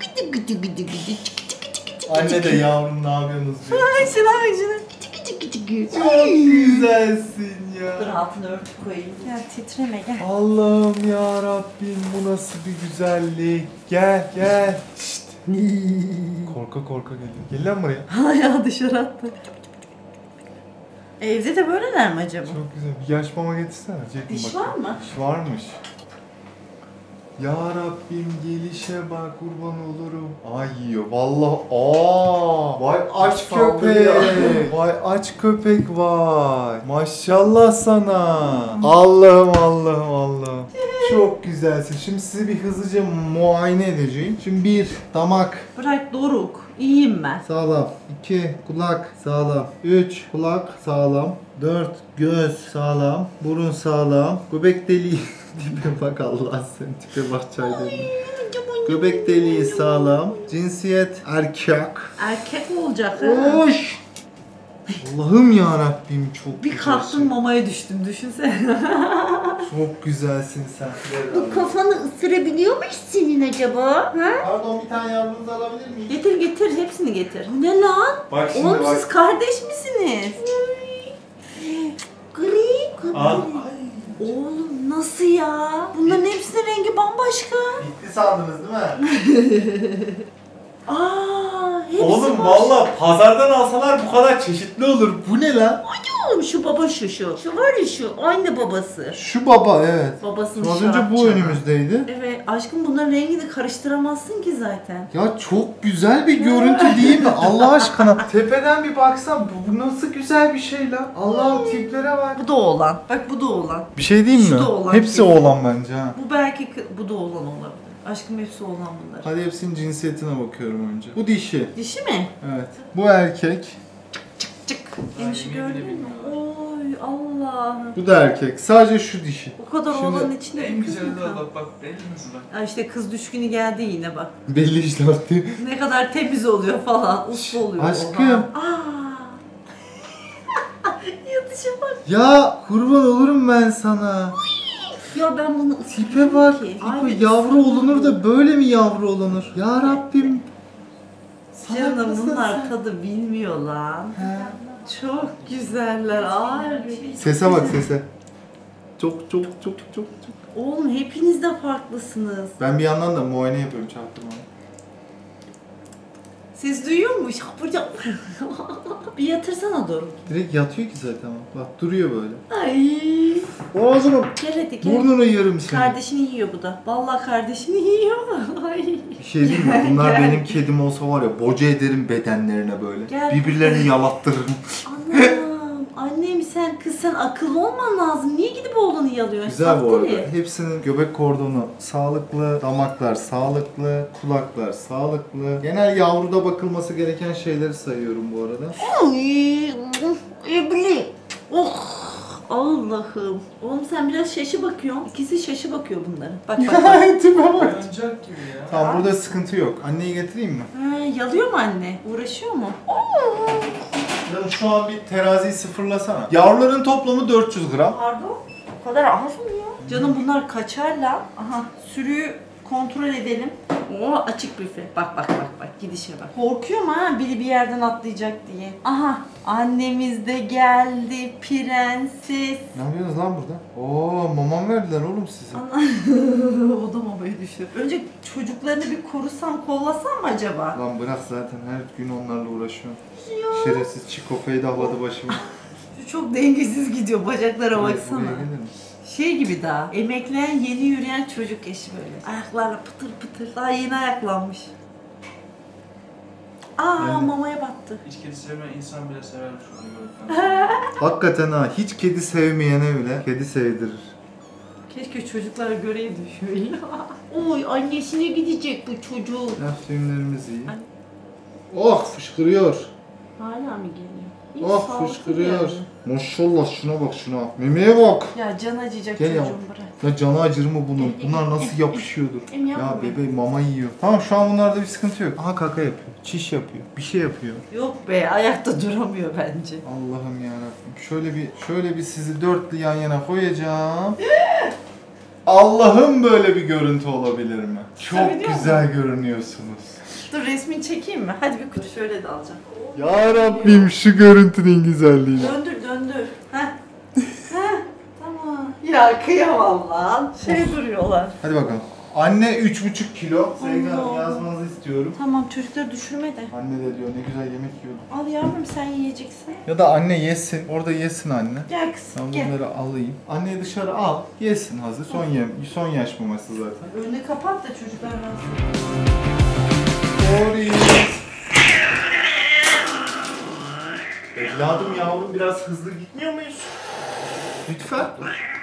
Gıdı gıdı gıdı gıdı Anne de yavrum ne yapıyorsunuz diyor. Ay çıkı çıkı. Çok güzelsin Dur ya. altını örtüp koyayım. Gel titreme gel. Allah'ım ya Rabbim bu nasıl bir güzellik. Gel gel. Şşt. Korka korka geliyor. Gel lan buraya. Ayağı dışarı attı. Evde de böyleler mi acaba? Çok güzel. Bir yaş mama getirsene. Çekin Diş bakayım. var mı? Diş varmış. Ya Rabbim gelişe bak kurban olurum. Ay yiyor vallahi. Aa! Vay aç köpek. Vay aç köpek vay. Maşallah sana. Allah'ım Allah'ım Allah'ım. Çok güzelsin. Şimdi sizi bir hızlıca muayene edeceğim. Şimdi bir damak Bırak Doruk. İyiyim ben. Sağlam. 2 kulak sağlam. 3 kulak sağlam. 4 göz sağlam. Burun sağlam. Göbek deliği. Tipe bak Allah sen tipe bak çay deliği. Göbek deliği sağlam. Cinsiyet erkek. Erkek mi olacak? ha? Allah'ım ya Rabbim çok Bir kalktım mamaya düştüm düşünsene. Çok güzelsin sen. Bu kafanı ısırabiliyor muyuz senin acaba? Ha? Pardon bir tane yavrunuzu alabilir miyim? getir getir hepsini getir. Bu ne lan? Bak şimdi Oğlum bak. siz kardeş misiniz? Gri. Al. Oğlum nasıl ya? Bunların hepsinin rengi bambaşka. Bitti sandınız değil mi? Aa, hepsi Oğlum var. valla pazardan alsalar bu kadar çeşitli olur. Bu ne lan? Oğlum şu baba şu şu. Şu var ya şu aynı babası. Şu baba evet. Babasının Az önce bu önümüzdeydi. Evet aşkım bunların rengini karıştıramazsın ki zaten. Ya çok güzel bir görüntü değil mi? Allah aşkına. Tepeden bir baksan bu, nasıl güzel bir şey lan. Allah'ım tiplere bak. Bu da oğlan. Bak bu da oğlan. Bir şey diyeyim Şu mi? da oğlan Hepsi kesin. oğlan bence ha. Bu belki kı- bu da oğlan olabilir. Aşkım hepsi oğlan bunlar. Hadi hepsinin cinsiyetine bakıyorum önce. Bu dişi. Dişi mi? Evet. Bu erkek. Çık. Yemişi gördün mü? Oy Allah'ım. Bu da erkek. Sadece şu dişi. O kadar Şimdi- oğlanın içinde En bir kız güzeli de kaldı? bak bak belli misin bak. Ha işte kız düşkünü geldi yine bak. Belli işte artık. Ne kadar temiz oluyor falan. Uslu oluyor. aşkım. Oha. Aa. Yatışa bak. Ya kurban olurum ben sana. Ya ben bunu Tipe bak. ki. Tipe Ay, yavru olunur da böyle mi yavru olunur? Ya Rabbim. Canım bunlar sen? tadı bilmiyor lan. He. Çok güzeller. Ay. Sese bak sese. Çok çok çok çok çok. Oğlum hepiniz de farklısınız. Ben bir yandan da muayene yapıyorum çaktırmadan. Siz duyuyor musunuz? Şapır. bir yatırsana Doruk. Direkt yatıyor ki zaten. Bak duruyor böyle. Ay. Ağzını Gel hadi gel. burnunu yerim seni. Kardeşini yiyor bu da. Vallahi kardeşini yiyor. Ay. Bir şey diyeyim mi? Bunlar Gel. benim kedim olsa var ya boca ederim bedenlerine böyle. Gel. Birbirlerini yalattırırım. Anam. Annem sen kız sen akıllı olman lazım. Niye gidip oğlanı yalıyorsun? Güzel bu arada. Hepsinin göbek kordonu sağlıklı, damaklar sağlıklı, kulaklar sağlıklı. Genel yavruda bakılması gereken şeyleri sayıyorum bu arada. Ebli. Oh. Allah'ım. Oğlum sen biraz şaşı bakıyorsun. İkisi şaşı bakıyor bunların. Bak bak bak. Tipe bak. Oyuncak gibi ya. Tamam burada sıkıntı yok. Anneyi getireyim mi? Ha, yalıyor mu anne? Uğraşıyor mu? Canım şu an bir teraziyi sıfırlasana. Yavruların toplamı 400 gram. Pardon? O kadar az mı ya? Canım bunlar kaçar lan. Aha sürüyü kontrol edelim. Oo açık büfe. Bak bak bak bak gidişe bak. Korkuyorum ha biri bir yerden atlayacak diye. Aha annemiz de geldi prenses. Ne yapıyorsunuz lan burada? Oo mamam verdiler oğlum size. o da mamaya düştü. Önce çocuklarını bir korusam kollasam mı acaba? Lan bırak zaten her gün onlarla uğraşıyorum. Şerefsiz çiko peydahladı başımı. Şu çok dengesiz gidiyor bacaklara baksana. buraya gelir misin? Şey gibi daha. Emekleyen yeni yürüyen çocuk eşi böyle. Ayaklarla pıtır pıtır. Daha yeni ayaklanmış. Aa Evet. mamaya battı. Hiç kedi sevmeyen insan bile severmiş onu gördükten sonra. Hakikaten ha hiç kedi sevmeyene bile kedi sevdirir. Keşke çocuklar göreydi şöyle. Oy annesine gidecek bu çocuk. Laf düğümlerimiz iyi. Ay. Oh fışkırıyor. Hala mı geliyor? İyi, Oh sağlıklı fışkırıyor. yani. Maşallah şuna bak şuna. Memeye bak. Ya can acıyacak Gel çocuğum yavrum. bırak. Ya canı acır mı bunun? Bunlar nasıl yapışıyordur? Ya bebeğim mama yiyor. Tamam şu an bunlarda bir sıkıntı yok. Aha kaka yapıyor. Çiş yapıyor. Bir şey yapıyor. Yok be ayakta duramıyor bence. Allah'ım ya Şöyle bir şöyle bir sizi dörtlü yan yana koyacağım. Allah'ım böyle bir görüntü olabilir mi? Çok Tabii diyor güzel görünüyorsunuz. Dur resmini çekeyim mi? Hadi bir kutu şöyle de alacağım. Ya Rabbim şu görüntünün güzelliği. Döndür döndür. Heh. Heh. Tamam. Ya kıyamam lan. Şey duruyorlar. Hadi bakalım. Anne 3,5 kilo. Sevgi Hanım yazmanızı istiyorum. Tamam çocukları düşürme de. Anne de diyor ne güzel yemek yiyordu. Al yavrum sen yiyeceksin. Ya da anne yesin. Orada yesin anne. Gel kızım Ben gel. bunları alayım. Anneyi dışarı al. Yesin hazır. Son yem, son yaş maması zaten. Önünü kapat da çocuklar rahatsız. Evladım yavrum biraz hızlı gitmiyor muyuz? Lütfen.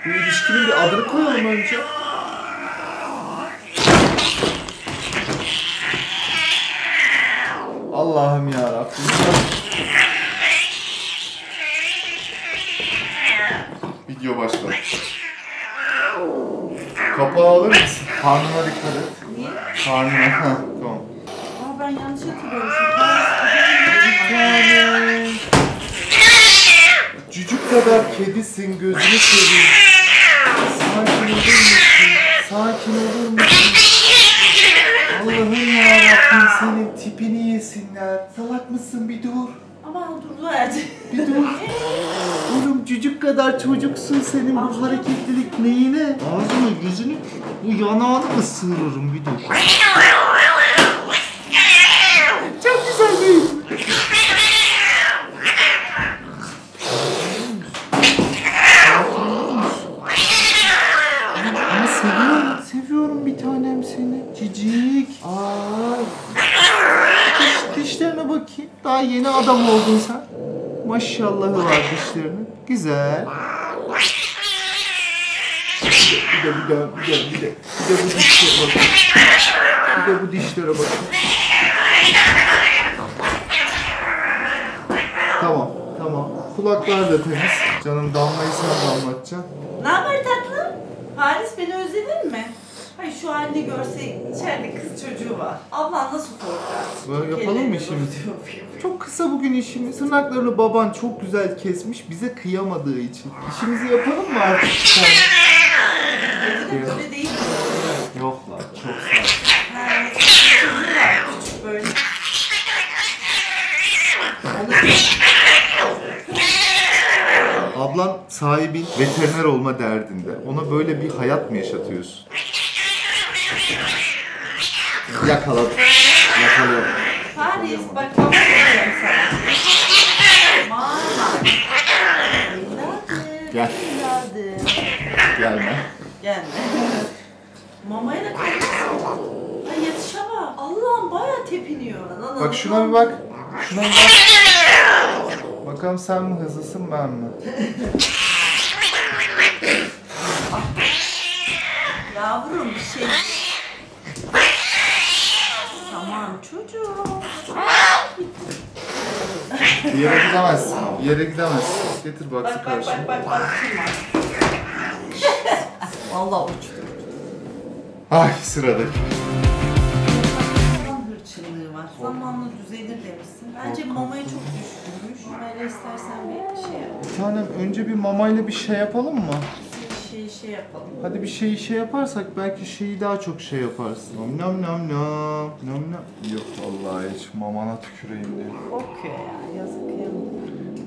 Bu ilişkinin bir adını koyalım önce. Allah'ım ya Rabbim. Video başladı. Kapağı alır mısın? Karnına dikkat et. Niye? Karnına. Tamam. Aa ben yanlış hatırlıyorum. Cücük kadar kedisin gözünü seveyim. Sakin olur musun? Sakin olur musun? Allah'ım yarabbim senin tipini yesinler. Salak mısın bir dur. Aman dur hadi. Bir dur. Oğlum cücük kadar çocuksun senin bu hareketlilik neyine? Ağzını yüzünü bu yanağını ısırırım bir dur. Çok güzel değil. Ama seviyorum, seviyorum bir tanem seni. Cicik. Ay. Diş, dişlerine bakayım. Yeni adam oldun sen. Maşallahı var dişlerinin. Güzel. Bir de bir de bir de bir de bir de bu dişlere bakın. Bir de bu dişlere bakın. Tamam, tamam. Kulaklar da temiz. Canım damlayı sen damlatacaksın. Ne haber tatlım? Halis beni özledin mi? Ay şu halini görse içeride kız çocuğu var. Ablan nasıl korkar? Böyle yapalım mı yapıyor. Çok kısa bugün işimiz. Tırnaklarını baban çok güzel kesmiş. Bize kıyamadığı için. İşimizi yapalım mı artık? Sen? Dedi de böyle değil. Yok lan çok sağ böyle. Ablan sahibin veteriner olma derdinde. Ona böyle bir hayat mı yaşatıyorsun? Yakaladım. Yakaladım. Halis bak baba diyorum sana. Mama. Evladım. Gel. Evladım. Gelme. Gelme. Mamaya da kalmasın. Ay yatışa bak. Allah'ım baya tepiniyor. Lan, Bak şuna bir bak. Şuna bir bak. Bakalım sen mi hızlısın ben mi? Yavrum bir şey. Tamam çocuğum. Bir yere gidemezsin. Bir yere gidemezsin. Getir baksı Bak karşıma. bak bak bak. Vallahi uçtu. Ay sıradaki. Zaman hırçınlığı var. Zamanla düzelir demişsin. Bence mamaya çok düşkünmüş. Böyle istersen bir şey yap. Bir tanem önce bir mamayla bir şey yapalım mı? Şey yapalım. Hadi bir şeyi şey yaparsak belki şeyi daha çok şey yaparsın. Nam nam nam nam. Nam nam. Yok vallahi hiç mamana tüküreyim diyor. Korkuyor ya. Yazık kıyamam.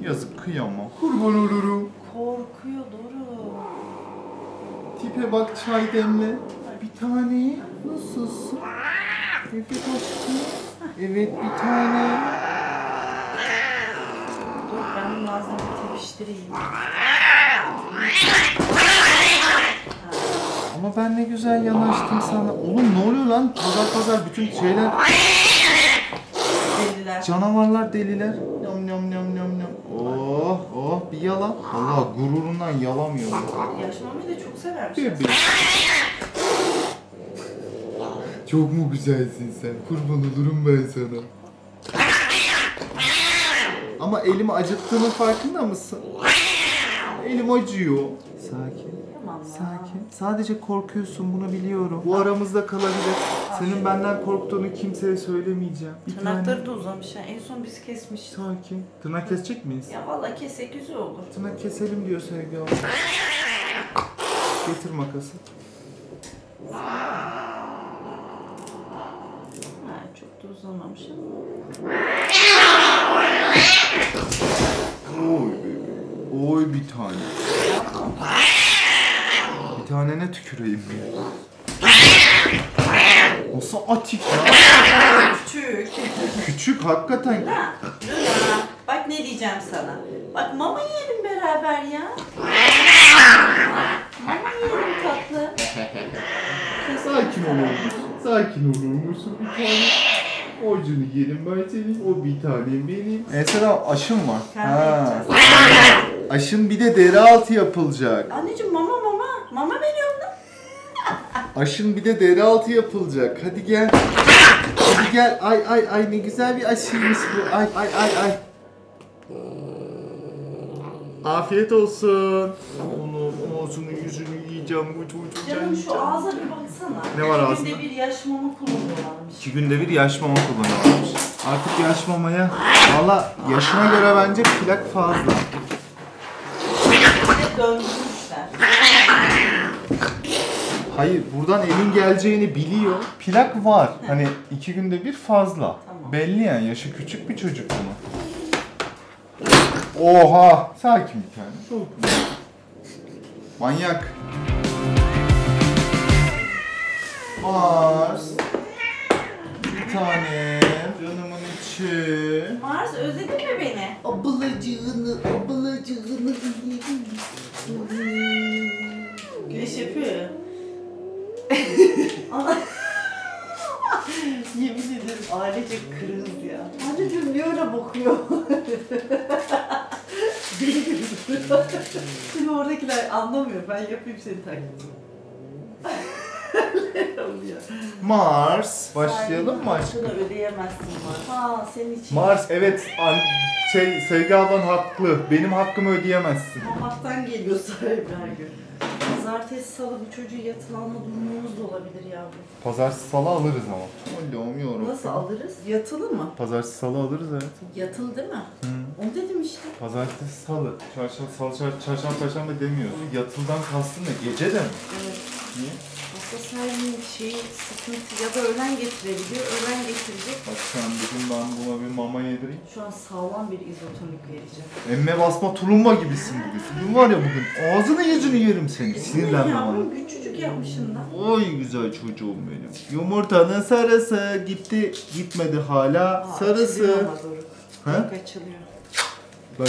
Yazık kıyamam. Kurban olurum. Korkuyor Doru. Tipe bak çay demle. Bir tane. Nasılsın? Evet aşkım. Evet bir tane. Dur ben ağzına bir tepiştireyim. Ama ben ne güzel yanaştım sana. Oğlum ne oluyor lan? Pazar pazar bütün şeyler, Deliler. canavarlar deliler. Yam yam yam yam yam. Oh oh bir yalan. Allah gururundan yalamıyor. Yaşmamayı da çok severmiş. Bebeğim. Çok mu güzelsin sen? Kurban olurum ben sana. Ama elimi acıttığının farkında mısın? Elim acıyor. Sakin. Sakin. Sadece korkuyorsun bunu biliyorum. Bu aramızda kalabilir. Senin benden korktuğunu kimseye söylemeyeceğim. Bir Tırnakları da uzamış. ha. En son biz kesmiştik. tane. Sakin. Tırnak kesecek miyiz? Ya vallahi kese güzel olur. Tırnak keselim diyor Sevgi abla. Getir makası. Ha, çok da uzamamış ama. Oy bir tane. Tane ne tüküreyim ya? Nasıl atik ya? Küçük. Küçük hakikaten. Luna, Luna. Bak ne diyeceğim sana. Bak mama yiyelim beraber ya. Mama yiyelim tatlı. Sakin musun? Sakin olur musun bir tane? Ocuğunu yerim ben senin, o bir tane benim. Mesela aşım var. Yapacağız. Aşım bir de deri altı yapılacak. Anneciğim mama mama. Veriyorum da. Aşın bir de deri altı yapılacak. Hadi gel. Hadi gel. Ay ay ay ne güzel bir aşıymış bu. Ay ay ay ay. Afiyet olsun. Onun ağzını yüzünü yiyeceğim bu çocuğu. Canım şu ağza bir baksana. Ne var İki ağzında? Günde bir yaş mama kullanıyorlarmış. İki günde bir yaş mama kullanıyorlarmış. Artık yaş mamaya valla yaşına göre bence plak fazla. Bir de döndürmüşler. Hayır buradan elin geleceğini biliyor. Plak var. Hani iki günde bir fazla. Tamam. Belli yani yaşı küçük bir çocuk bunu. Oha! Sakin bir tane. Çok Manyak. Mars. Bir tane. Canımın içi. Mars özledin mi beni? Ablacığını, ablacığını Güneş yapıyor ya. Yemin ederim ailecek kırığız ya. Anneciğim niye öyle bakıyor? Şimdi oradakiler anlamıyor. Ben yapayım senin taklidini. Mars. Başlayalım mı aşkım? Şunu ödeyemezsin Mars. Ha senin için. Mars evet an şey Sevgi ablan haklı. Benim hakkımı ödeyemezsin. Mamaktan geliyor sahibi her gün. Pazartesi salı bu çocuğu yatılı alma durumumuz da olabilir yavrum. Pazartesi salı alırız ama. Allah'ım yarabbim. Nasıl alırız? Yatılı mı? Pazartesi salı alırız evet. Yatılı değil mi? Hı. Onu dedim işte. Pazartesi salı. Çarşamba, salı, çar- çarşamba, perşembe demiyorsun. Yatıldan kastın ne? Gece de mi? Evet. Niye? Hasta sahibinin şeyi sıkıntı ya da öğlen getirebiliyor. Öğlen getirecek. Bak sen bugün ben buna bir mama yedireyim. Şu an sağlam bir izotonik vereceğim. Emme basma tulumba gibisin bugün. Bugün var ya bugün ağzını yüzünü yerim seni. Sinirlenme bana. Yavrum küçücük yapmışsın da. Oy güzel çocuğum benim. Yumurtanın sarısı gitti gitmedi hala. Aa, sarısı. açılıyor ama Doruk. Ha? Bak açılıyor. Bak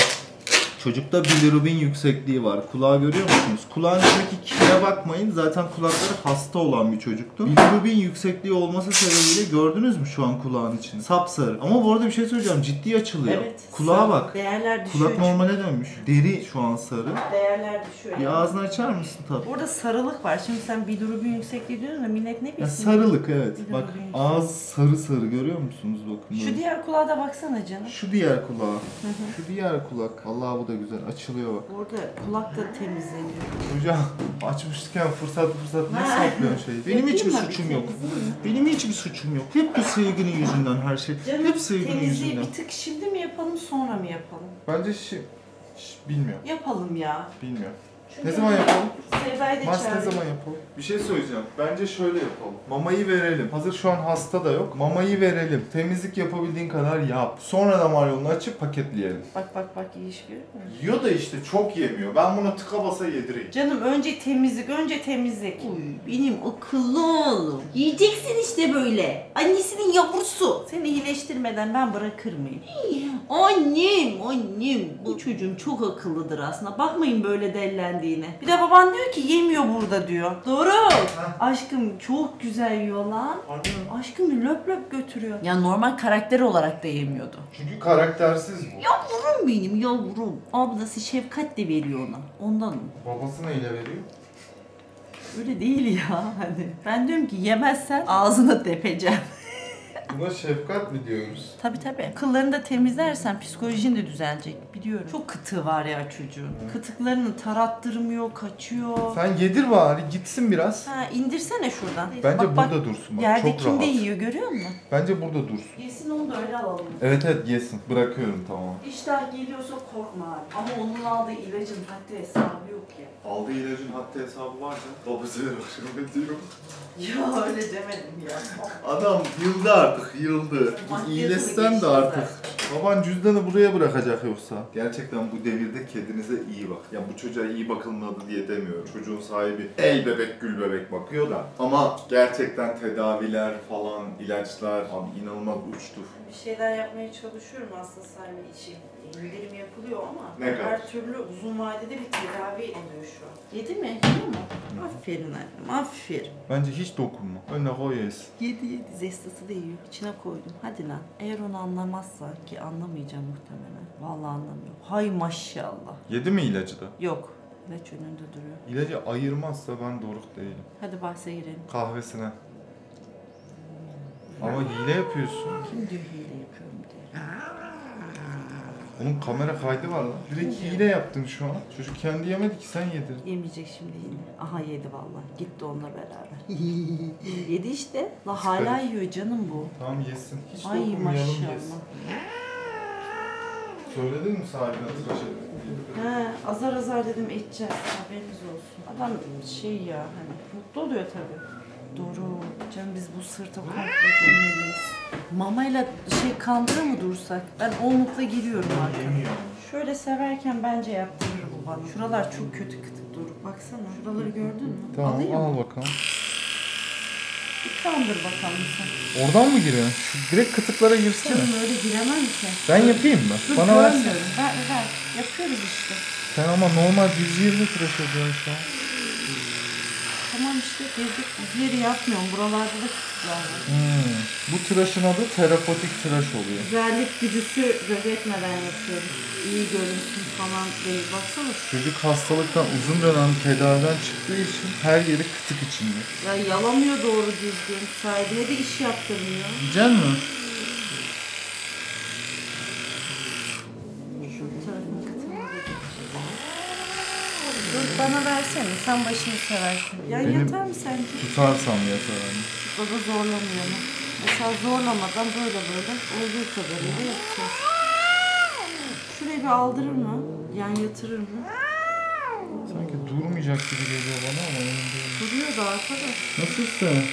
çocukta bilirubin yüksekliği var. Kulağı görüyor musunuz? Kulağındaki kire bakmayın. Zaten kulakları hasta olan bir çocuktu. Bilirubin yüksekliği olması sebebiyle gördünüz mü şu an kulağın içini? Sapsarı. Ama bu arada bir şey söyleyeceğim. Ciddi açılıyor. Evet. Kulağa bak. Değerler düşüyor. Kulak normale dönmüş. Deri şu an sarı. Değerler düşüyor. Bir ağzını açar mısın tatlım? Burada sarılık var. Şimdi sen bilirubin yüksekliği diyorsun da millet ne Ya bilsin? sarılık evet. Bilirubin Bak yüksek. ağız sarı sarı görüyor musunuz bakın. Şu diğer kulağa da baksana canım. Şu diğer kulağı. Şu diğer kulak. Allah bu da güzel. Açılıyor bak. Burada kulak da temizleniyor. Hocam açmışken fırsat fırsat ne Ha. saklıyorsun şeyi? Benim hiçbir suçum yok. Benim hiçbir suçum yok. Hep bu sevginin yüzünden her şey. Canım Hep sevginin temizliği yüzünden. bir tık şimdi mi yapalım sonra mı yapalım? Bence şi... Şş, bilmiyorum. Yapalım ya. Bilmiyorum. Çünkü Ne zaman yapalım? Mars ne zaman yapalım? Bir şey söyleyeceğim. Bence şöyle yapalım. Mamayı verelim. Hazır şu an hasta da yok. Mamayı verelim. Temizlik yapabildiğin kadar yap. Sonra da maryonunu açıp paketleyelim. Bak bak bak iyi iş görüyor musun? Yiyor da işte çok yemiyor. Ben buna tıka basa yedireyim. Canım önce temizlik, önce temizlik. Benim akıllı oğlum. Yiyeceksin işte böyle. Annesinin yavrusu. Seni iyileştirmeden ben bırakır mıyım? Annem, annem. Bu çocuğum çok akıllıdır aslında. Bakmayın böyle dellendiğine. Bir de baban diyor ki yemiyor burada diyor. Doğru. Aşkım çok güzel yiyor lan. Harbi mi? Aşkım löp löp götürüyor. Ya normal karakter olarak da yemiyordu. Çünkü karaktersiz bu. Yavrum benim yavrum. Ablası şefkat de veriyor ona. Ondan mı? Babası neyle veriyor? Öyle değil ya hani. Ben diyorum ki yemezsen ağzına tepeceğim. Buna şefkat mi diyoruz? Tabi tabi. Kıllarını da temizlersen psikolojin de düzelecek biliyorum. Çok kıtığı var ya çocuğun. Kıtıklarını tarattırmıyor, kaçıyor. Sen yedir bari gitsin biraz. Ha indirsene şuradan. Bence Bak, bak, burada dursun bak. Yerde Çok rahat. de yiyor görüyor musun? Bence burada dursun. Yesin onu da öyle alalım. Evet evet yesin. Bırakıyorum tamam. İştah geliyorsa korkma abi. Ama onun aldığı ilacın haddi hesabı yok ya. Aldığı ilacın hatta hesabı varsa babasıyla başarılı diyor. Ya öyle demedim ya. Adam yıldı artık yıldı. İyileşsen de artık. Baban cüzdanı buraya bırakacak yoksa. Gerçekten bu devirde kedinize iyi bak. Ya bu çocuğa iyi bakılmadı diye demiyorum. Çocuğun sahibi el bebek gül bebek bakıyor da. Ama gerçekten tedaviler falan, ilaçlar abi inanılmaz uçtu. Bir şeyler yapmaya çalışıyorum hasta sahibi için. İndirim yapılıyor ama Ne kadar? her türlü uzun vadede bir tedavi oluyor şu an. Yedi mi? Yedi mi? Aferin annem, aferin. Bence hiç dokunma. Önüne koy yesin. Yedi yedi. Zestası da yiyor. İçine koydum. Hadi lan. Eğer onu anlamazsa ki anlamayacağım muhtemelen. Vallahi anlamıyor. Hay maşallah. Yedi mi ilacı da? Yok. İlaç önünde duruyor. İlacı ayırmazsa ben doruk değilim. Hadi bahse girelim. Kahvesine. Ama hile yapıyorsun. Kim diyor hile yapıyorum diye. Onun kamera kaydı var lan. Direkt hile yaptın şu an. Çocuk kendi yemedi ki sen yedirdin. Yemeyecek şimdi yine. Aha yedi vallahi. Gitti onunla beraber. yedi işte. La hala yiyor canım bu. Tamam yesin. Hiç Ay dokunmayalım yesin. maşallah. Söyledin mi sahibine tıraş edin? He, azar azar dedim edeceğiz haberiniz olsun. Adam şey ya hani mutlu oluyor tabii. Doğru. Canım biz bu sırta komple dönmeliyiz. Mamayla şey kandıra mı dursak? Ben o umutla giriyorum artık. Şöyle severken bence yaptırır bu bana. Şuralar çok kötü kıtık Doruk. Baksana. Şuraları gördün mü? Tamam Alayım mı? al bakalım. Bir kandır bakalım sen. Oradan mı giriyorsun? Şu direkt kıtıklara girsene. Canım öyle giremem ki. Ben yapayım mı? Dur Bana versene. Ver, ver. Yapıyoruz işte. Sen ama normal düz yerini tıraş ediyorsun şu an. Tamam işte girdik. Diğeri yapmıyorum. Buralarda da kısıtlar var. Hmm. Bu tıraşın adı terapotik tıraş oluyor. Güzellik güdüsü gözetmeden yapıyoruz. İyi görünsün falan değil. Baksana. Çocuk hastalıktan uzun dönem tedaviden çıktığı için her yeri kıtık içinde. Ya yalamıyor doğru düzgün. Sahibine de iş yaptırmıyor. Yiyecek mi? Şu tarafın kıtığına da geçeceğiz. Dur bana versene. Sen başını seversin. Ya Benim- yatar mı sence? Tutarsam anne. Baba zorlamıyor mu? Mesela zorlamadan böyle böyle olduğu kadarıyla yapacağız. Şurayı bir aldırır mı? Yan yatırır mı? Sanki durmayacak gibi geliyor bana ama emin değilim. Duruyor da arkadaş. Nasılsın?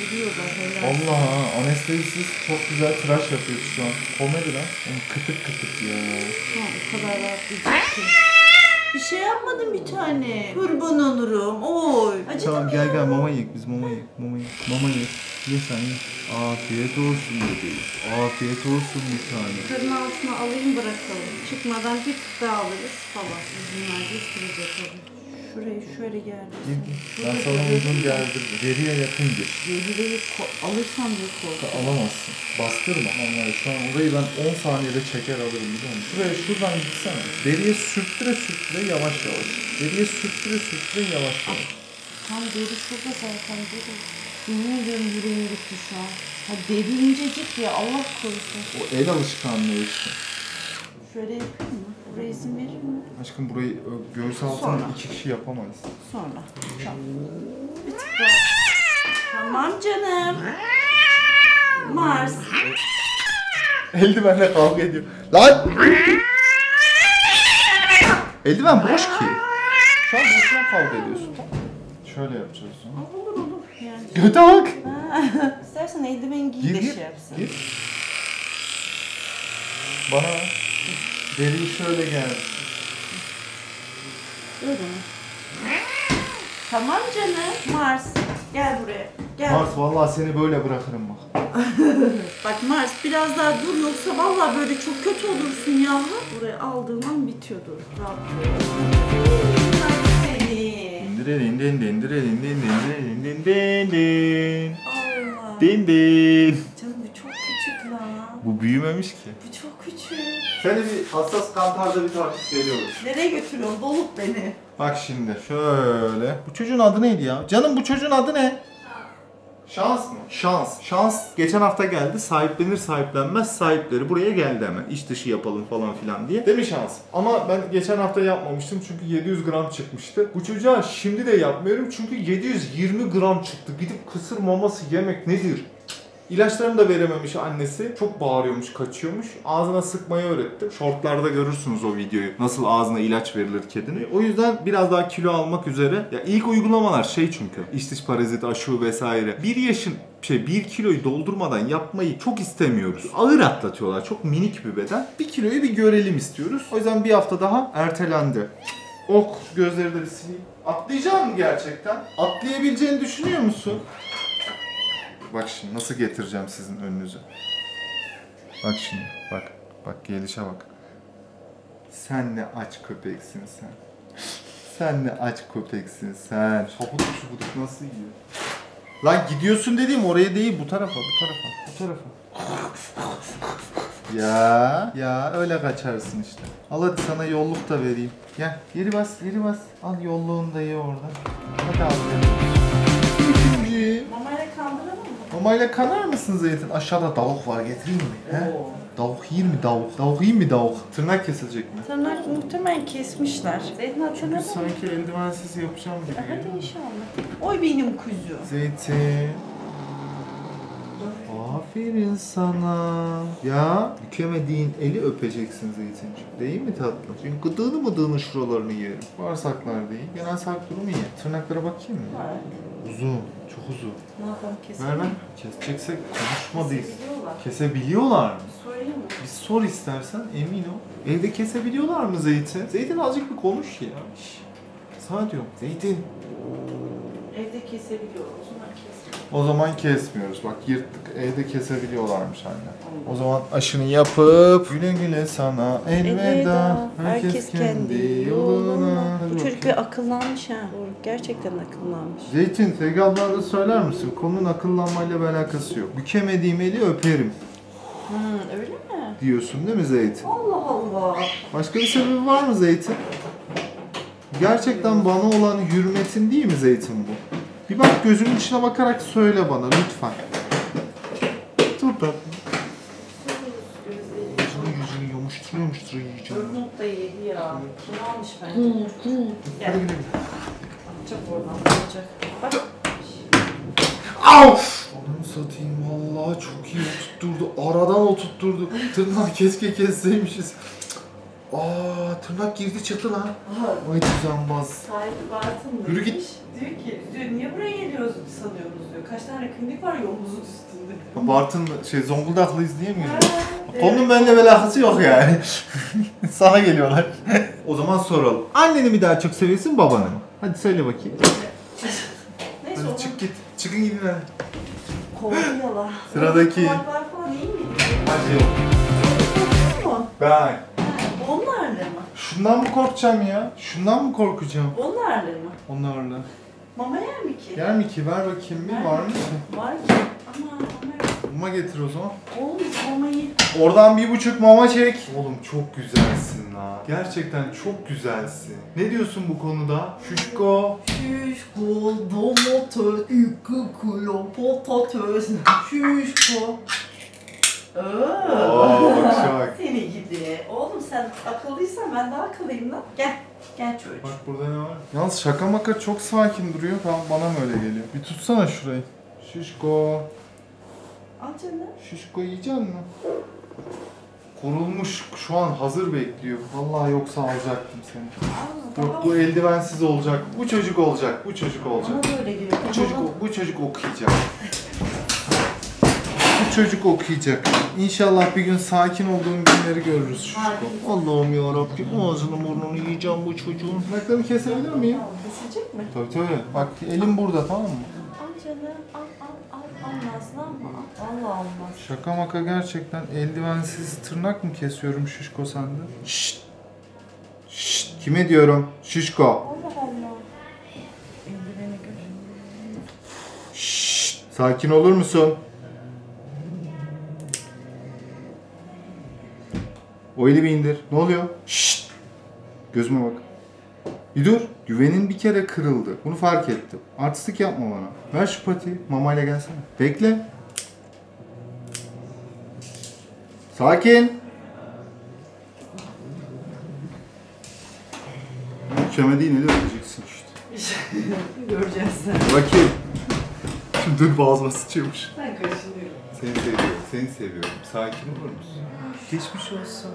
Duruyor da helal. Allah ha, anestezisiz çok güzel tıraş yapıyoruz şu an. Komedi lan. Oğlum kıtık kıtık ya. Tamam o kadar rahatlayacak ki. Bir şey yapmadım bir tane. Kurban olurum. Oy. Acıdı Tamam gel gel mama yiyek biz mama yiyek mama yiyek. Mama ye. Ye sen ye. Afiyet olsun bebeğim. Afiyet olsun bir tane. Karın altına alayım bırakalım. Çıkmadan bir tık daha alırız falan. İzinler getirecek tabii. Şurayı şöyle geldi. Gir gir. Ben sana uygun geldim. Geriye yakın gir. Gerileri ko- alırsam diye korkuyorum. Alamazsın. Bastırma. Vallahi şu an orayı ben 10 saniyede çeker alırım biliyor musun? Şuraya şuradan gitsene. Deriye sürttüre sürttüre yavaş yavaş. Deriye sürttüre sürttüre yavaş yavaş. Tam deri şurada zaten deri. Yemin ediyorum yüreğim gitti şu an. Ha deri incecik ya Allah korusun. O el alışkanlığı işte. Şöyle yapayım mı? Buraya izin verir mi? Aşkım burayı ö- göğüs Sonra. iki kişi yapamayız. Sonra. Tamam. Bir tık daha. Tamam canım. Mars. Eldivenle kavga ediyor. Lan! Eldiven boş ki. Şu an boşuna kavga ediyorsun. Şöyle yapacağız sonra. Olur olur yani. Göte bak. İstersen eldiven giy de şey yapsın. Gir. Bana ver. Deriyi şöyle gel. Mi? Tamam canım. Mars. Gel buraya. Gel. Mars vallahi seni böyle bırakırım bak. Bak Mars biraz daha dur yoksa vallahi böyle çok kötü olursun yavrum. Buraya aldığım an bitiyordur. Rahat Seni. Dindirin din din din din din din din din din Allah. din din. Canım bu çok küçük la. Bu büyümemiş ki. Bu çok. Seni bir hassas kantarda bir tartıp geliyoruz. Nereye götürüyorsun? Dolup beni. Bak şimdi şöyle. Bu çocuğun adı neydi ya? Canım bu çocuğun adı ne? Şans mı? Şans. Şans geçen hafta geldi. Sahiplenir sahiplenmez sahipleri buraya geldi hemen. İş dışı yapalım falan filan diye. Değil mi şans? Ama ben geçen hafta yapmamıştım çünkü 700 gram çıkmıştı. Bu çocuğa şimdi de yapmıyorum çünkü 720 gram çıktı. Gidip kısır maması yemek nedir? İlaçlarını da verememiş annesi. Çok bağırıyormuş, kaçıyormuş. Ağzına sıkmayı öğrettim. Shortlarda görürsünüz o videoyu. Nasıl ağzına ilaç verilir kedinin. O yüzden biraz daha kilo almak üzere. Ya ilk uygulamalar şey çünkü. İç dış parazit, aşı vesaire. Bir yaşın şey bir kiloyu doldurmadan yapmayı çok istemiyoruz. Ağır atlatıyorlar. Çok minik bir beden. Bir kiloyu bir görelim istiyoruz. O yüzden bir hafta daha ertelendi. Ok gözleri de bir sileyim. Atlayacak mı gerçekten? Atlayabileceğini düşünüyor musun? Bak şimdi nasıl getireceğim sizin önünüze. Bak şimdi bak. Bak gelişe bak. Sen ne aç köpeksin sen. Sen ne aç köpeksin sen. Şabuduk şubuduk nasıl yiyor? Lan gidiyorsun dediğim oraya değil bu tarafa bu tarafa bu tarafa. Ya ya öyle kaçarsın işte. Al hadi sana yolluk da vereyim. Gel geri bas geri bas. Al yolluğunu da ye orada. Hadi al gel. Mı? Mamayla kanar mısın Zeytin? Aşağıda tavuk var getireyim mi? He? Oo. Tavuk yiyeyim mi tavuk? Tavuk yiyeyim mi tavuk? Tırnak kesilecek mi? Tırnak muhtemelen kesmişler. Zeytin hatırladın mı? Sanki eldivensiz yapacağım gibi. Hadi inşallah. Oy benim kuzu. Zeytin. Aferin sana. Ya bükemediğin eli öpeceksin Zeytinciğim. Değil mi tatlım? Çünkü gıdığını mıdığını şuralarını yerim. Bağırsaklar değil. Genel sağlık durumu iyi. Tırnaklara bakayım mı? Evet. Uzun. Çok uzun. Ne yapalım keselim? Ver. Keseceksek konuşmalıyız. Kesebiliyorlar. Kesebiliyorlar mı? Sorayım mı? Bir sor istersen emin ol. Evde kesebiliyorlar mı Zeytin? Zeytin azıcık bir konuş ya. Şş. Sana diyorum. Zeytin. Evde kesebiliyor. O zaman keselim. O zaman kesmiyoruz. Bak yırttık. Evde kesebiliyorlarmış anne. O zaman aşını yapıp güle güle sana elveda. Herkes, kendi yoluna. Bu çocuk bir akıllanmış ha. Gerçekten akıllanmış. Zeytin, Sevgi ablana da söyler misin? Konunun akıllanmayla bir alakası yok. Bükemediğim eli öperim Hmm, öyle mi? diyorsun değil mi Zeytin? Allah Allah. Başka bir sebebi var mı Zeytin? Gerçekten bana olan hürmetin değil mi Zeytin bu? Bir bak gözümün içine bakarak söyle bana lütfen. Dur. Yüzünü yüzünü yumuştur yumuştur yiyeceğim. Örnut da yedi ya. Kim almış bence? Gel. Hadi güle. Atacak oradan. Atacak. Bak. Au! Onu satayım vallahi çok iyi oturtturdu. Aradan oturtturdu. Tırnağı keşke kesseymişiz. Aa tırnak girdi çıktı lan. Vay düzenbaz. Sahibi Bartın Yürü git. Diyor ki, diyor niye buraya geliyoruz sanıyoruz diyor. Kaç tane klinik var yolumuzun üstünde. Bartın şey Zonguldaklıyız diye mi evet. Konunun benimle bir alakası yok yani. Sana geliyorlar. o zaman soralım. Anneni mi daha çok seviyorsun babanı mı? Hadi söyle bakayım. Neyse Hadi çık git. Çıkın gidin hadi. kovalıyorlar. Sıradaki. Kulaklar falan iyi mi? Hadi. Mu? Ben. Şundan mı korkacağım ya? Şundan mı korkacağım? Onlarla mı? Onlarla. Mama yer mi ki? Yer mi ki? Ver bakayım bir. Var mı ki? Var ki. Ama mama. Mama getir o zaman. Oğlum mamayı Oradan bir buçuk mama çek. Oğlum çok güzelsin la. Gerçekten çok güzelsin. Ne diyorsun bu konuda? Şuşko. Şişko, domates, iki kilo patates, şişko. Oo bak şu bak. Seni gidi. Oğlum sen akıllıysan ben daha akıllıyım lan. Gel. Gel çocuk. Bak burada ne var? Yalnız şaka maka çok sakin duruyor. Tamam bana mı öyle geliyor? Bir tutsana şurayı. Şişko. Al canım. Şişko yiyecek mi? Korulmuş şu an hazır bekliyor. Vallahi yoksa alacaktım seni. Al. Yok bu eldivensiz olacak. Bu çocuk olacak. Bu çocuk olacak. Bana böyle geliyor. Bu çocuk bu çocuk okuyacak. Çocuk okuyacak. İnşallah bir gün sakin olduğun günleri görürüz Şuşko. Allah'ım ya Rabbim ağzını burnunu yiyeceğim bu çocuğun. Tırnaklarını kesebilir miyim? Kesecek mi? Tabii tabii. Bak elim burada tamam mı? Al canım. Al al al. Al nazlanma. Al. Allah olmaz. Şaka maka gerçekten eldivensiz tırnak mı kesiyorum Şişko sende? Şşt. Şşt. Kime diyorum? Şişko. Allah Allah. Eldiveni gör. Şşt. Sakin olur musun? O eli bir indir. Ne oluyor? Şşt. Gözüme bak. Bir dur. Güvenin bir kere kırıldı. Bunu fark ettim. Artistlik yapma bana. Ver şu patiyi. Mamayla gelsene. Bekle. Sakin. Çömediği ne de öleceksin işte. Göreceğiz sen. Bakayım. Şimdi dur boğazıma sıçıyormuş. Ben kaşınıyorum. Seni seviyorum. Seni seviyorum. Sakin olur musun? Geçmiş olsun.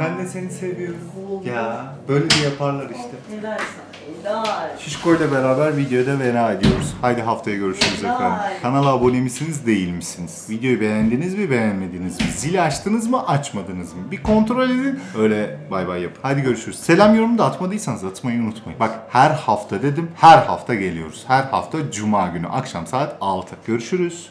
Ben de seni seviyorum. Ya böyle bir yaparlar işte. Helal sana. Helal. Şişko ile beraber videoda veda ediyoruz. Haydi haftaya görüşürüz Bye. efendim. Kanala abone misiniz değil misiniz? Videoyu beğendiniz mi beğenmediniz mi? Zili açtınız mı açmadınız mı? Bir kontrol edin. Öyle bay bay yapın. Hadi görüşürüz. Selam yorumu da atmadıysanız atmayı unutmayın. Bak her hafta dedim her hafta geliyoruz. Her hafta cuma günü akşam saat 6. Görüşürüz.